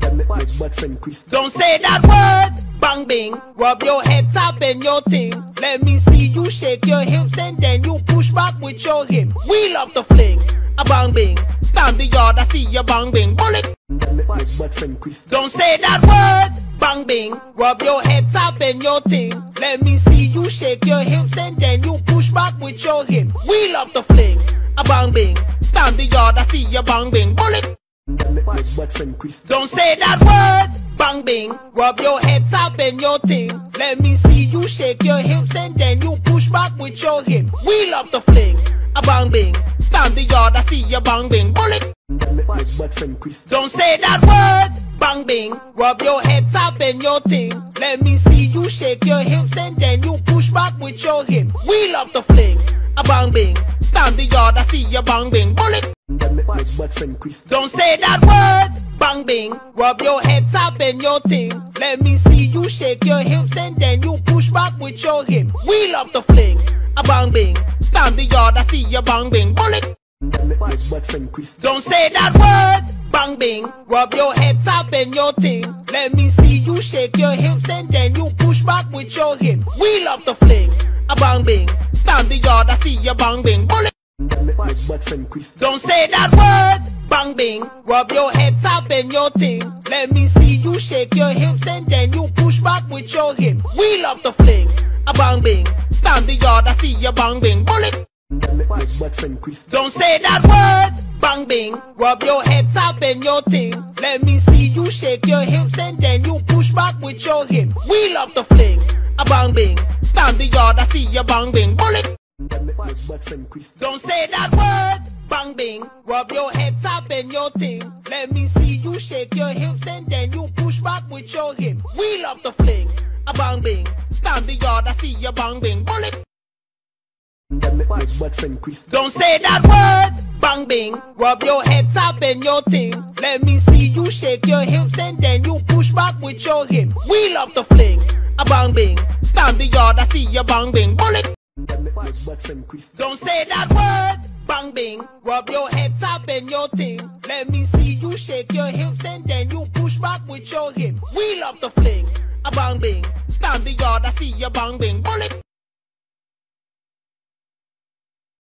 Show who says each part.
Speaker 1: Don't say that word. Bang bing. Rub your head top and your ting. Let me see you shake your hips and then you push back with your hip. We love to fling. A bang bing. Stand the yard, I see you bang bing. Bullet.
Speaker 2: Them make my bad friend Chris.
Speaker 1: Don't say that word. Bang bing. Rub your head top and your ting. Let me see you shake your hips and then you push back with your hip. We love to fling. A bang bing. Stand the yard, I see you bang bing. Bullet. Don't say that word. Bang bing. Rub your head top and your ting. Let me see you shake your hips and then you push back with your hip. We love to fling. A bang bing. Stand the yard, I see you bang bing. Bullet. Don't say that word. Bang bing. Rub your head top and your ting. Let me see you shake your hips and then you push back with your hip. We love to fling. A bang bing. Stand the yard, I see you bang bing. Bullet.
Speaker 2: Them make my bad friend Chris.
Speaker 1: Don't say that word. Bang bing. Rub your head top and your ting. Let me see you shake your hips and then you push back with your hip. We love to fling. A bang bing. Stand the yard, I see you bang bing. Bullet.
Speaker 2: Them make my bad friend Chris.
Speaker 1: Don't say that word. Bang bing. Rub your head top and your ting. Let me see you shake your hips and then you push back with your hip. We love to fling. A bang bing. Stand the yard, I see you bang bing. Bullet.
Speaker 2: Them my bad friend Chris.
Speaker 1: Don't say that word. Bang bing. Rub your head top and your ting. Let me see you shake your hips and then you push back with your hip. We love to fling. A bang bing. Stand the yard, I see you bang bing. Bullet.
Speaker 2: Them make my bad friend Chris.
Speaker 1: Don't say that word. Bang bing. Rub your head top and your ting. Let me see you shake your hips and then you push back with your hip. We love to fling. A bang bing. Stand the yard, I see you bang bing. Bullet.
Speaker 2: Them make my bad friend Chris.
Speaker 1: Don't say that word. Bang bing. Rub your head top and your ting. Let me see you shake your hips and then you push back with your hip. We love to fling. A bang bing. Stand the yard, I see you bang bing. Bullet.
Speaker 2: Them make my bad Chris.
Speaker 1: Don't say that word. Bang bing. Rub your head top and your ting. Let me see you shake your hips and then you push back with your hip. We love to fling. A bang bing. Stand the yard, I see you bang bing. Bullet.
Speaker 2: Them make my bad Chris.
Speaker 1: Don't say that word. Bang bing. Rub your head top and your ting. Let me see you shake your hips and then you push back with your hip. We love to fling. A bang bing. Stand the yard, I see you bang bing. Bullet.